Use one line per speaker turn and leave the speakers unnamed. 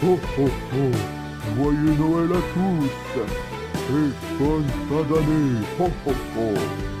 Oh oh oh Joyeux Noël à tous. Et bonne fin d'année. Oh oh oh